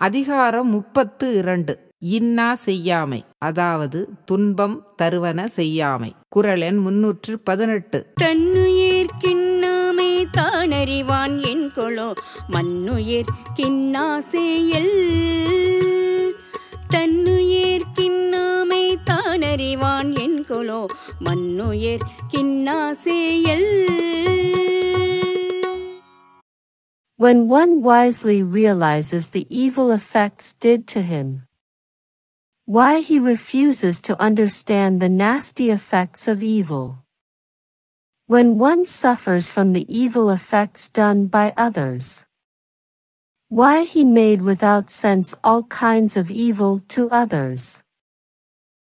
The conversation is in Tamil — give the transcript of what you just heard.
அதிகாரம் முப்பத்து இரண்டு. இன்னா செய்யாமை. அதாவது துன்பம் தருவன செய்யாமை. குரல் எண் முன்னூற்று பதினெட்டு. தன்னுயிர் கிண்ணாமை தானறிவான் என் கொளோ மண்ணுயிர் கிண்ணாசேயல் தன்னுயிர் கிண்ணாமை தானறிவான் என் கொளோ மண்ணுயிர் கிண்ணாசேயல் When one wisely realizes the evil effects did to him, why he refuses to understand the nasty effects of evil. When one suffers from the evil effects done by others, why he made without sense all kinds of evil to others.